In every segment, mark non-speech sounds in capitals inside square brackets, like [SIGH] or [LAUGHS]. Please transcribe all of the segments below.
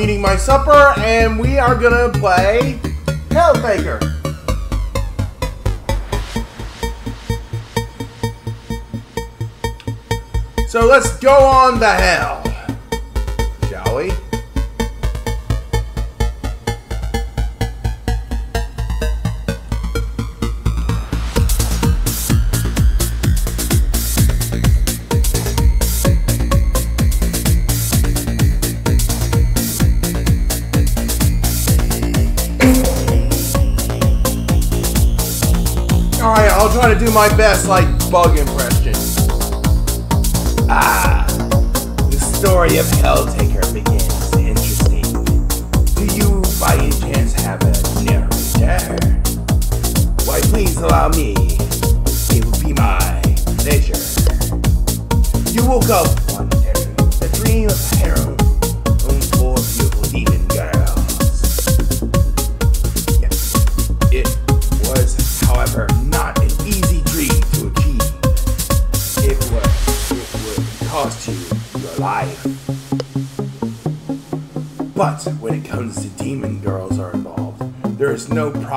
eating my supper, and we are gonna play Helltaker. So let's go on the hell. do my best, like, bug impression. Ah, the story of Helltaker begins. Interesting. Do you, by any chance, have a narrator? Why, please allow me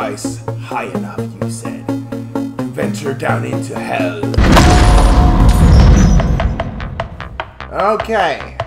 high enough, you said, to venture down into hell. Okay.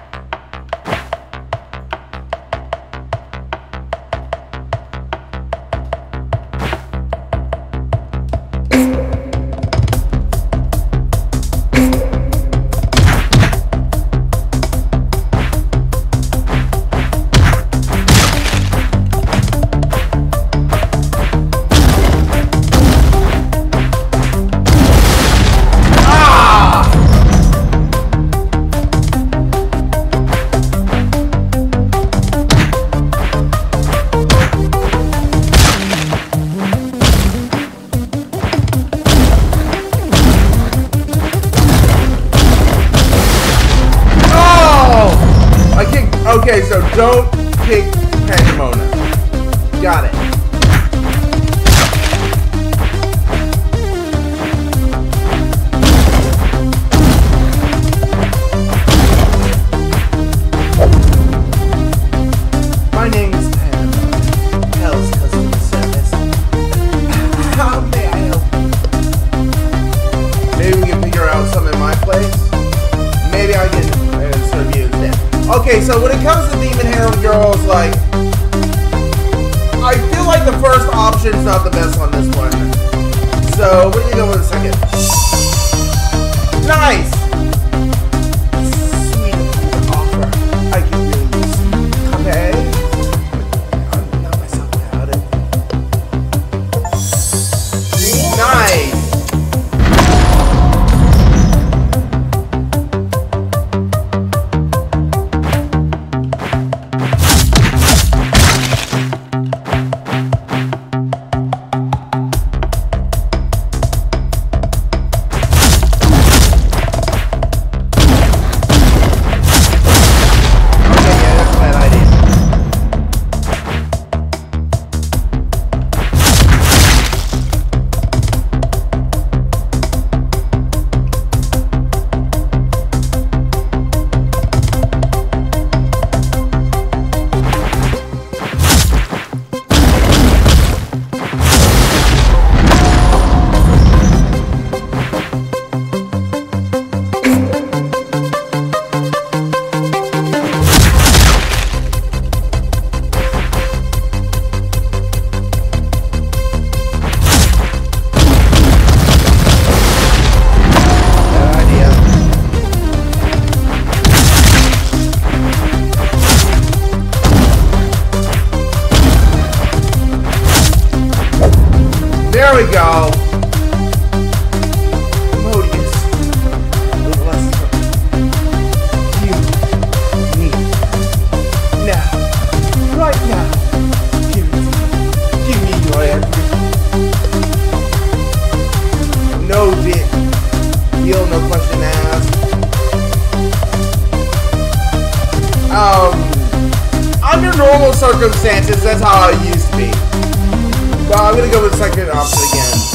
circumstances, that's how it used to be. Well, I'm gonna go with second option again.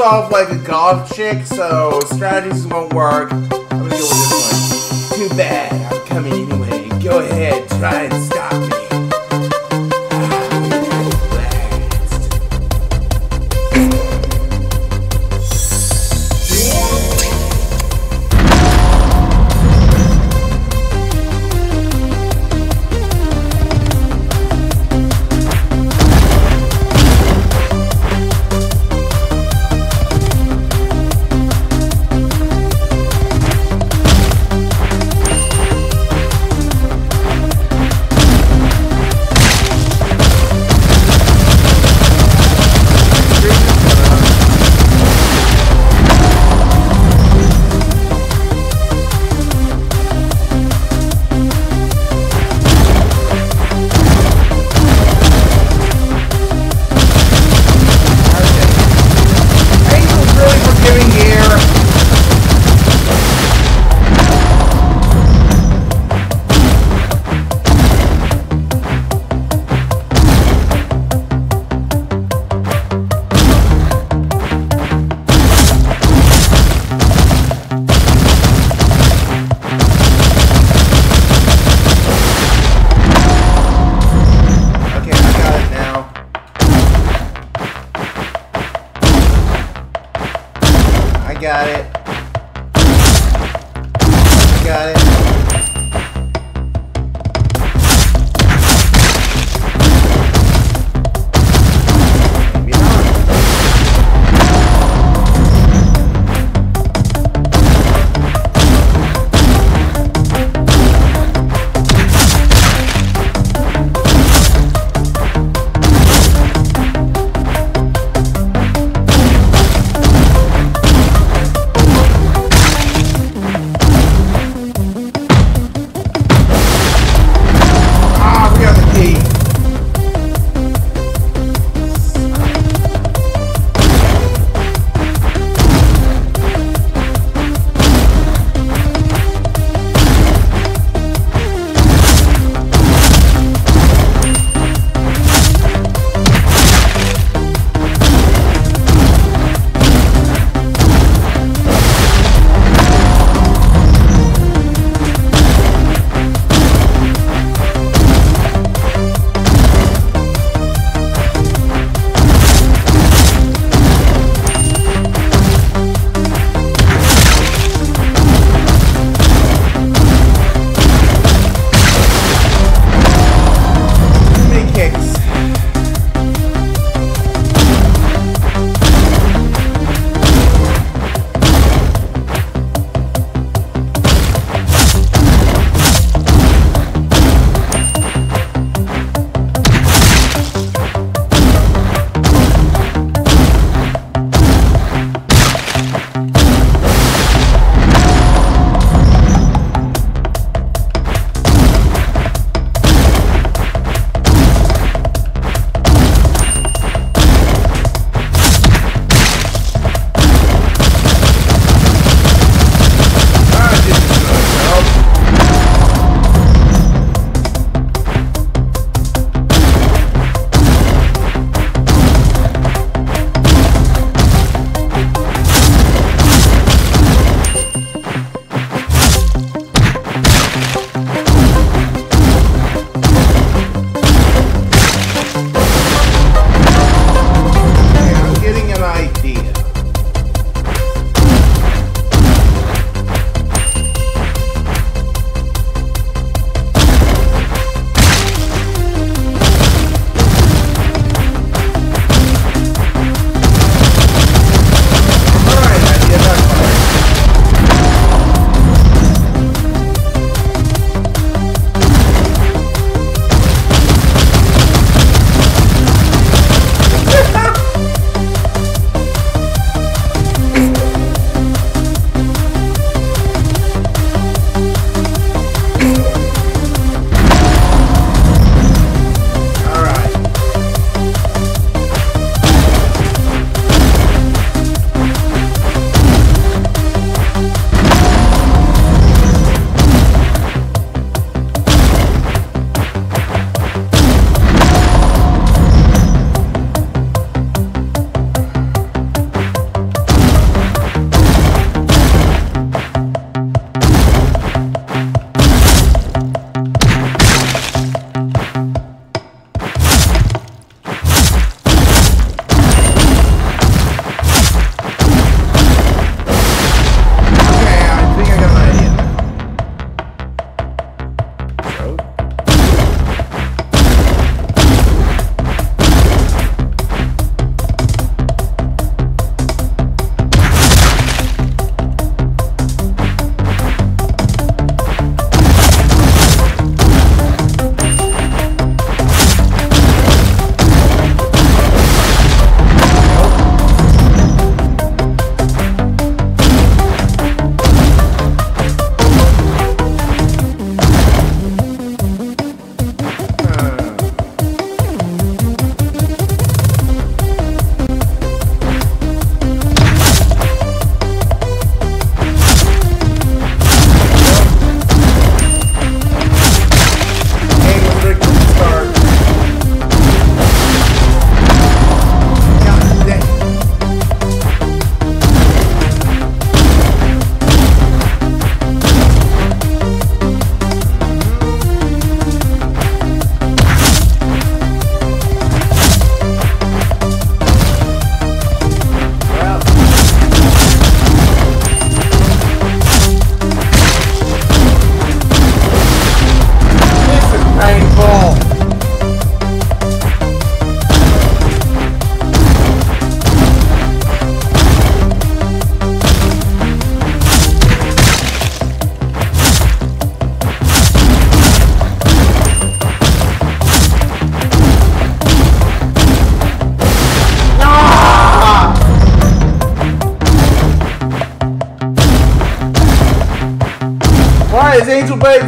Off like a goth chick, so strategies won't work. I'm gonna go with this one. Too bad,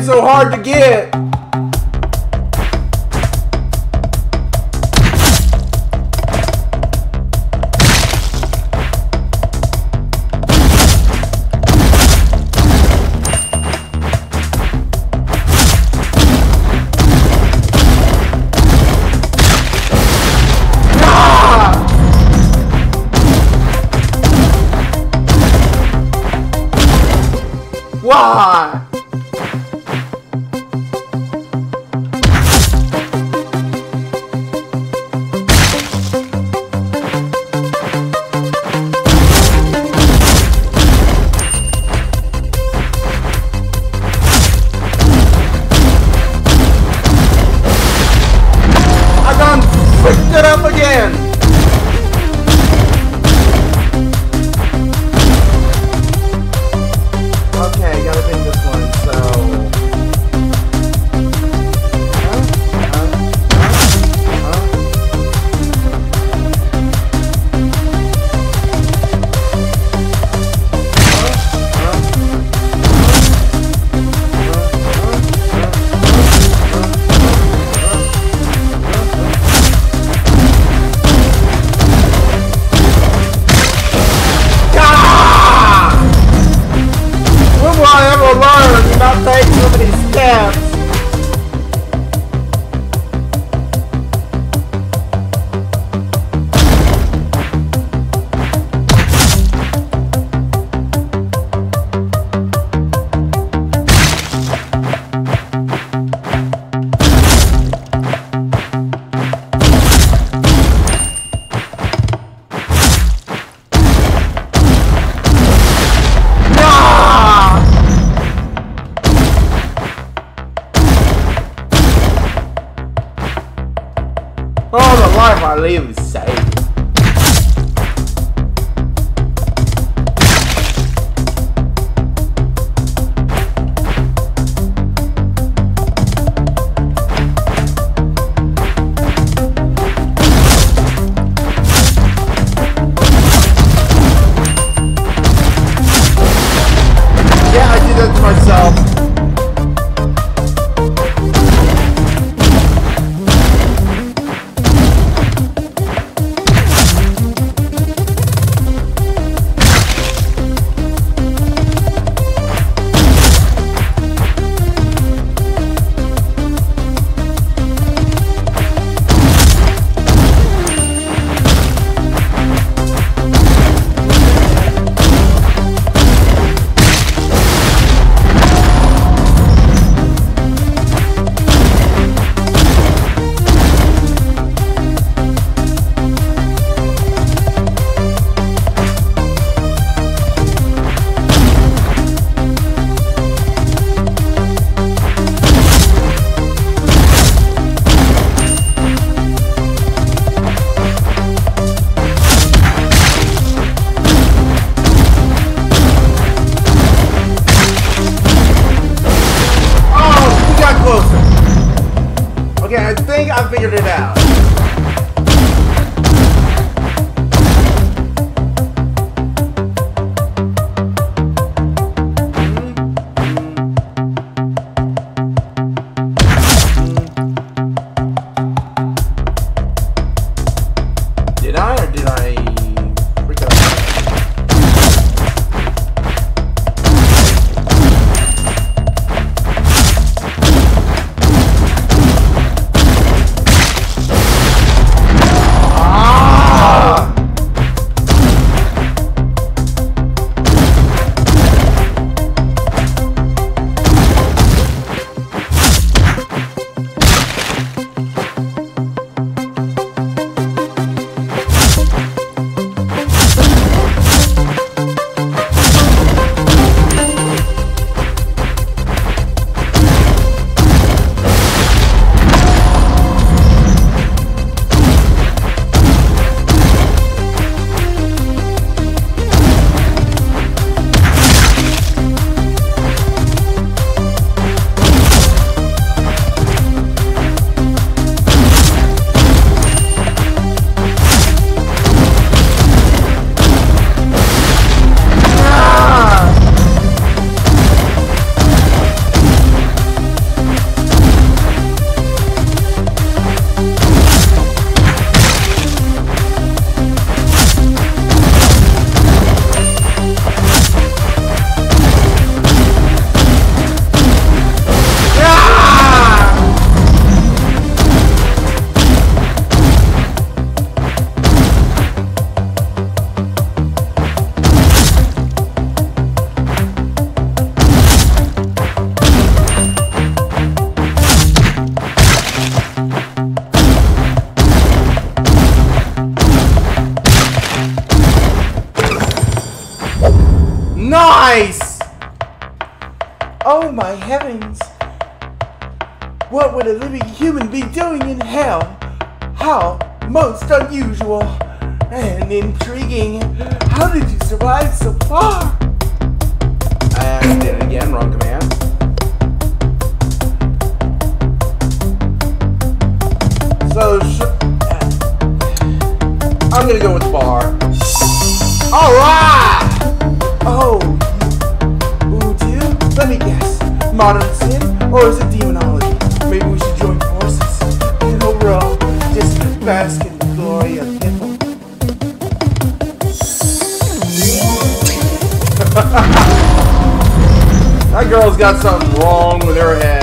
so hard to get? Did myself. Nice! Oh my heavens! What would a living human be doing in hell? How most unusual and intriguing. How did you survive so far? I did it again, wrong Modern sin? Or is it demonology? Maybe we should join forces. And overall, just bask in the glory of Hippo. [LAUGHS] that girl's got something wrong with her head.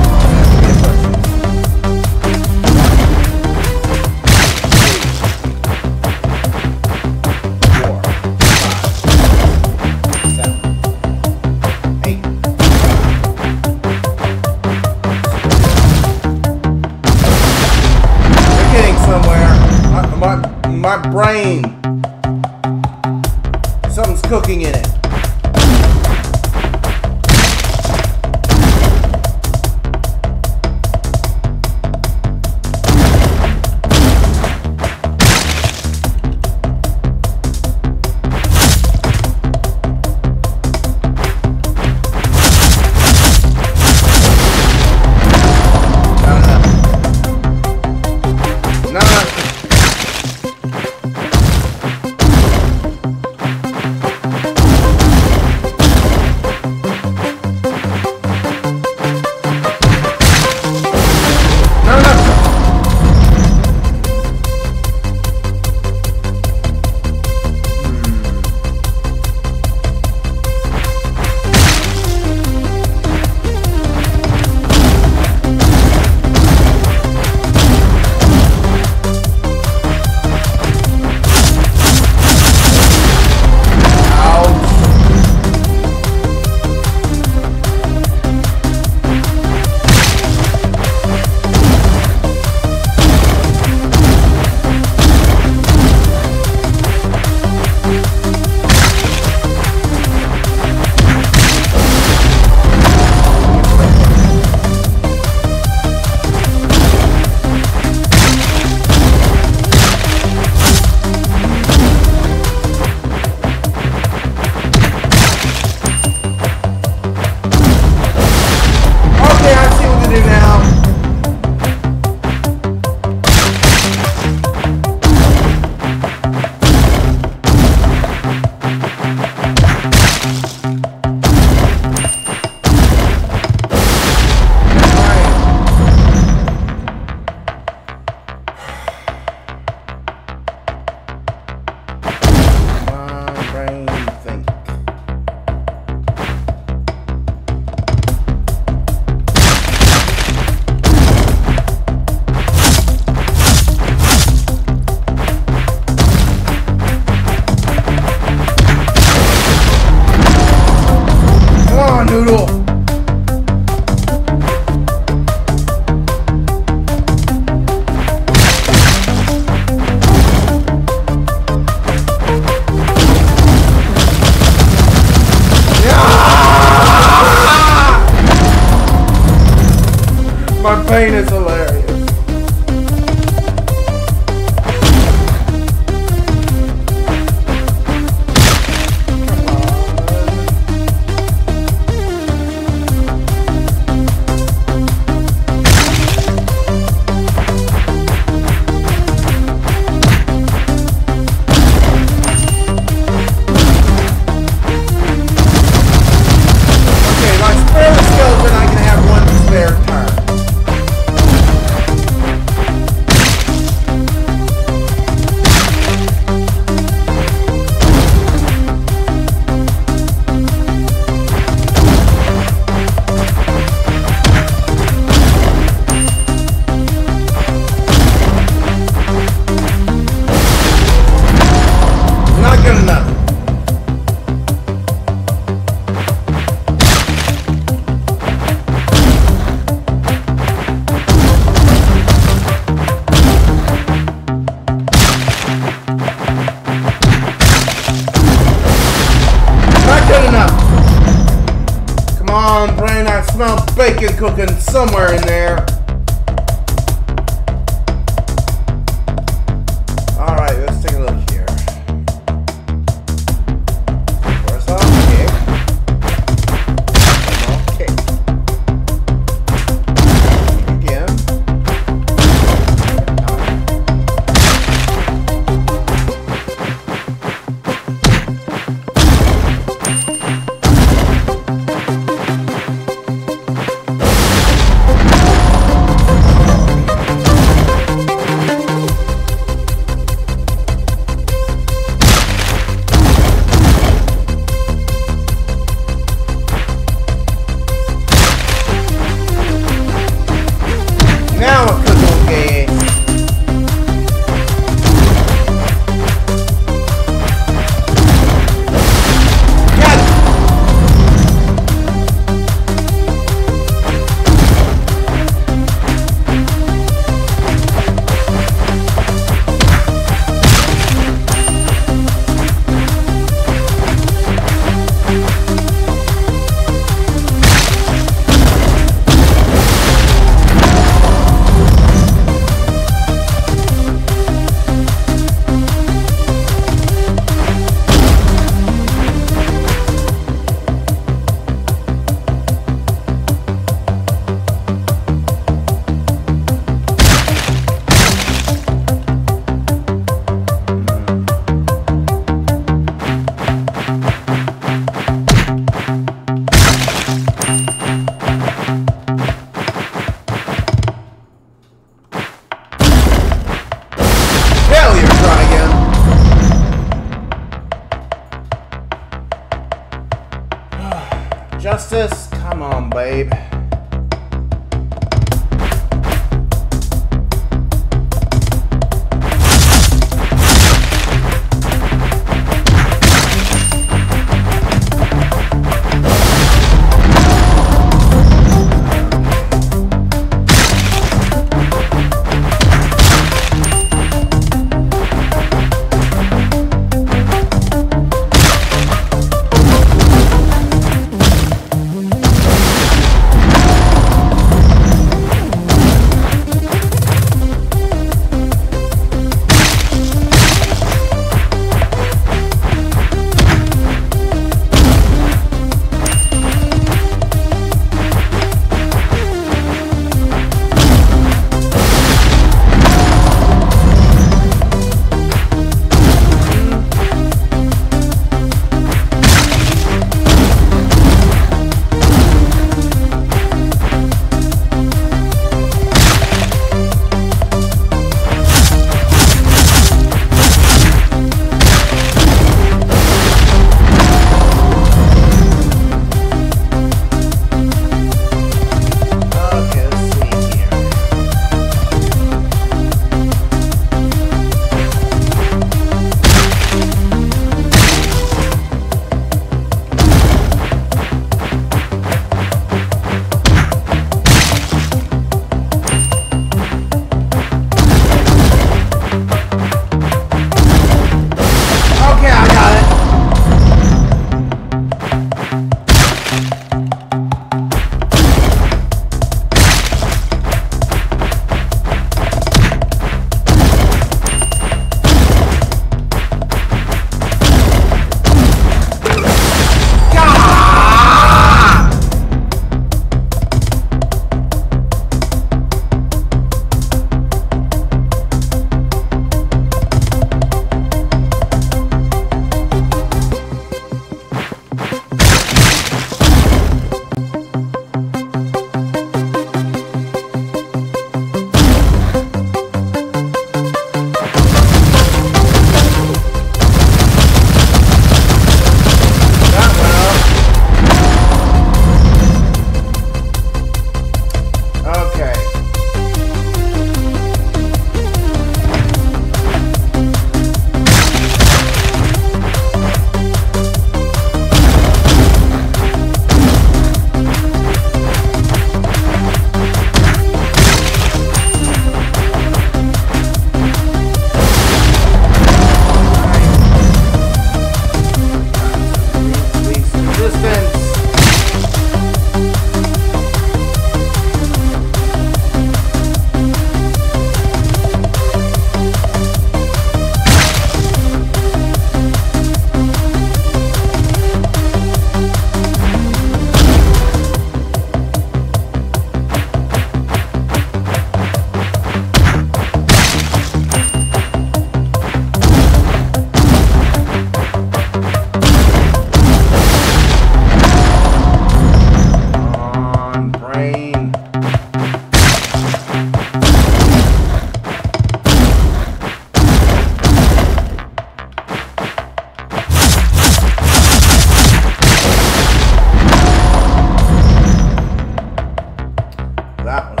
That one.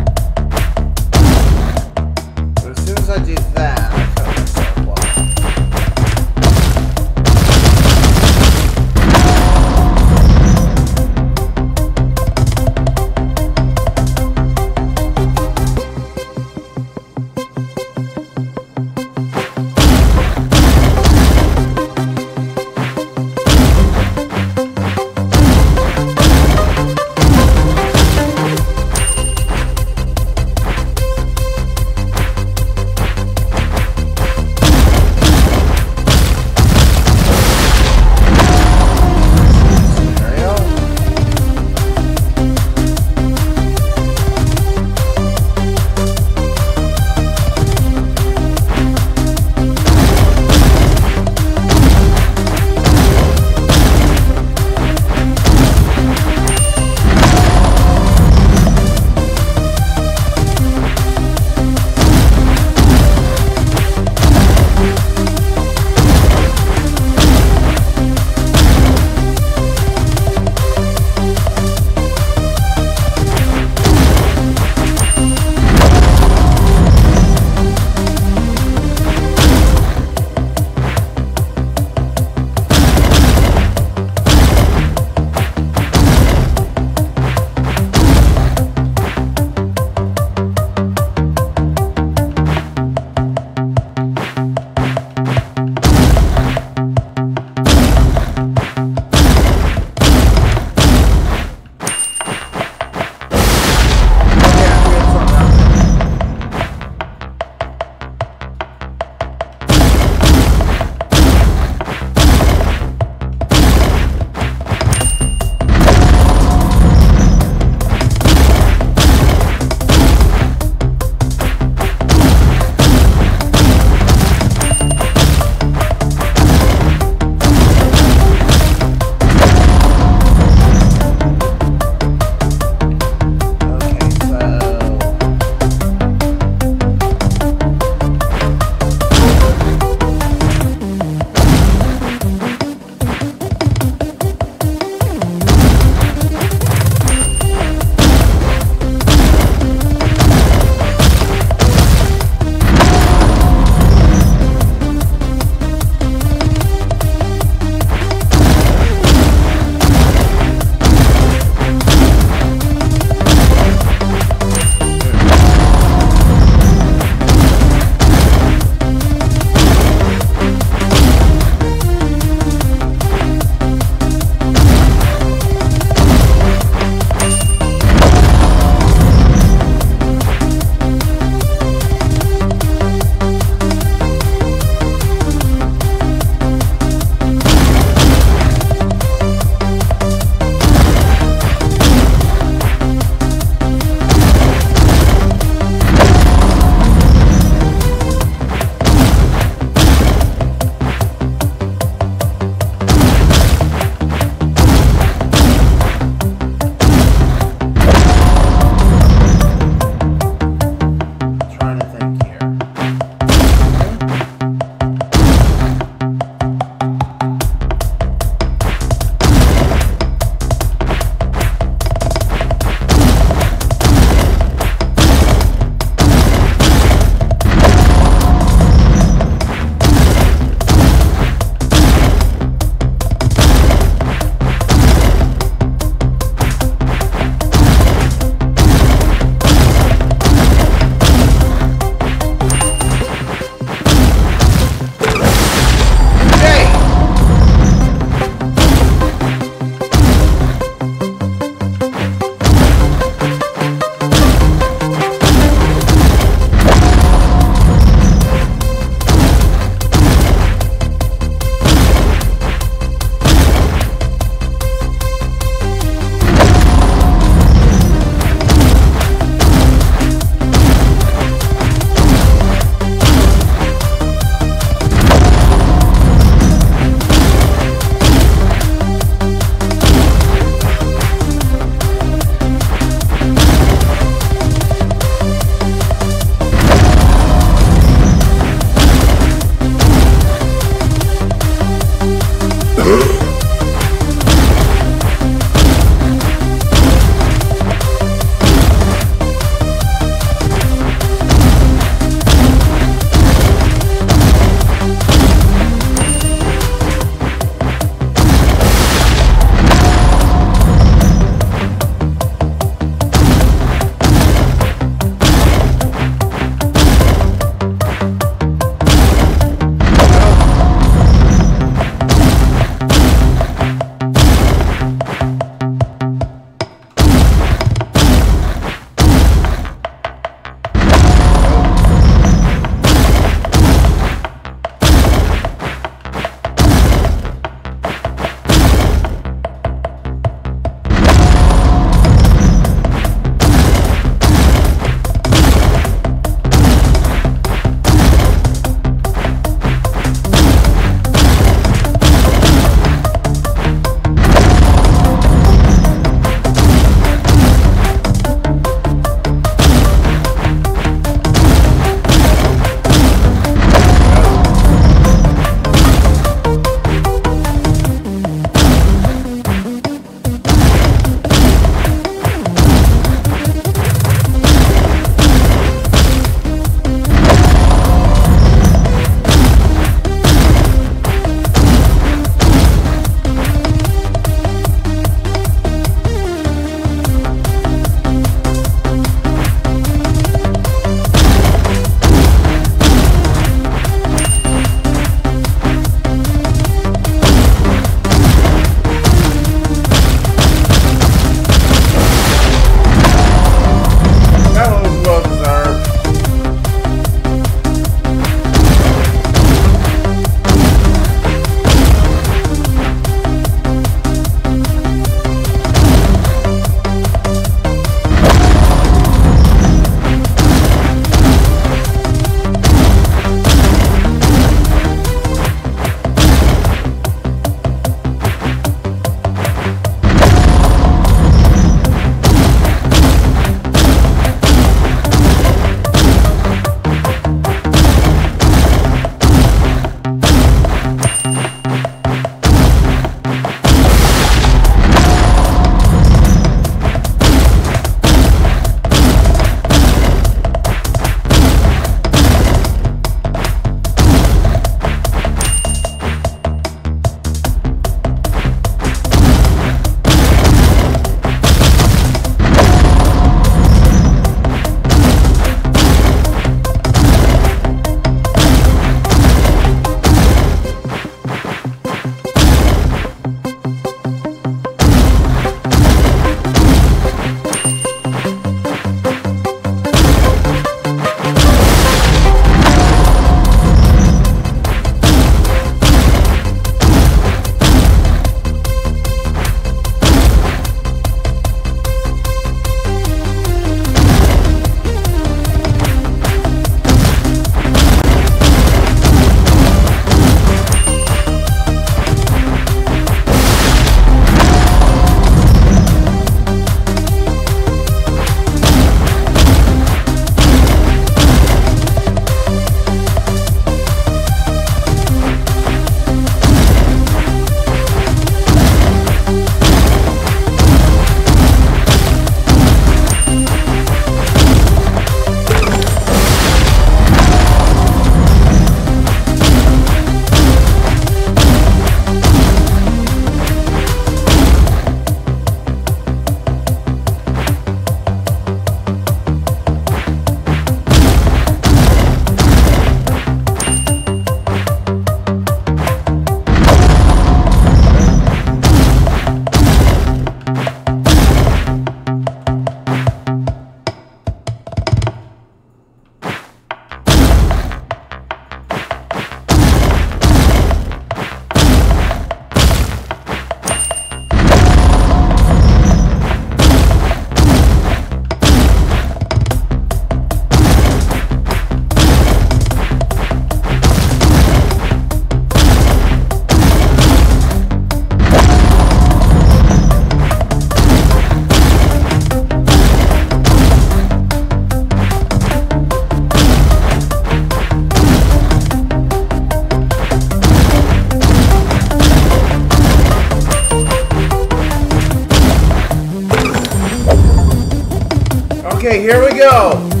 Go. You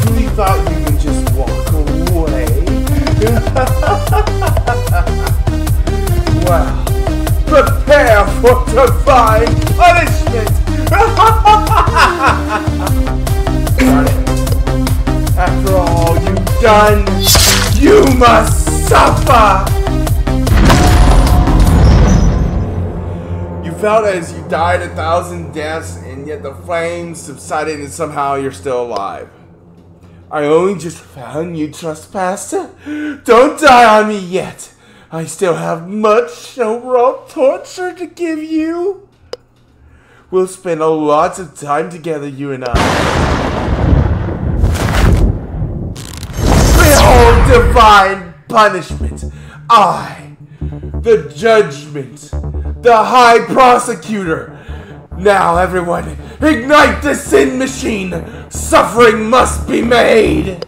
truly thought you could just walk away? [LAUGHS] well, prepare for divine punishment. [LAUGHS] After all you've done, you must suffer. You felt as you died a thousand deaths, flames subsided, and somehow you're still alive. I only just found you, trespasser. Don't die on me yet. I still have much overall torture to give you. We'll spend a lot of time together, you and I. Behold divine punishment. I, the judgment, the high prosecutor. Now, everyone, ignite the sin machine. Suffering must be made.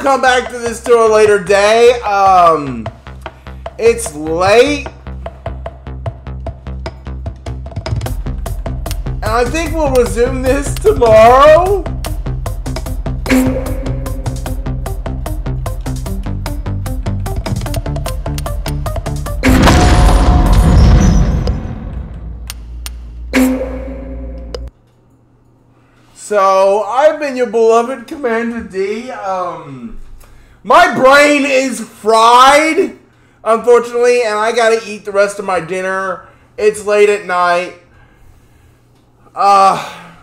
Come back to this to a later day. Um, it's late. And I think we'll resume this tomorrow. So I've been your beloved Commander D. Um, my brain is fried, unfortunately, and I gotta eat the rest of my dinner. It's late at night. Uh,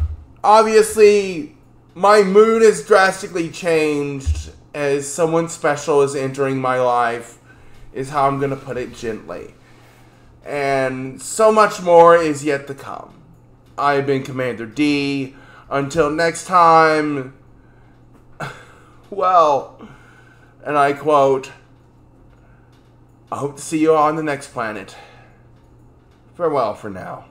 obviously, my mood has drastically changed as someone special is entering my life, is how I'm to put it gently. And so much more is yet to come. I've been Commander D. Until next time, [SIGHS] well, and I quote, I hope to see you on the next planet. Farewell for now.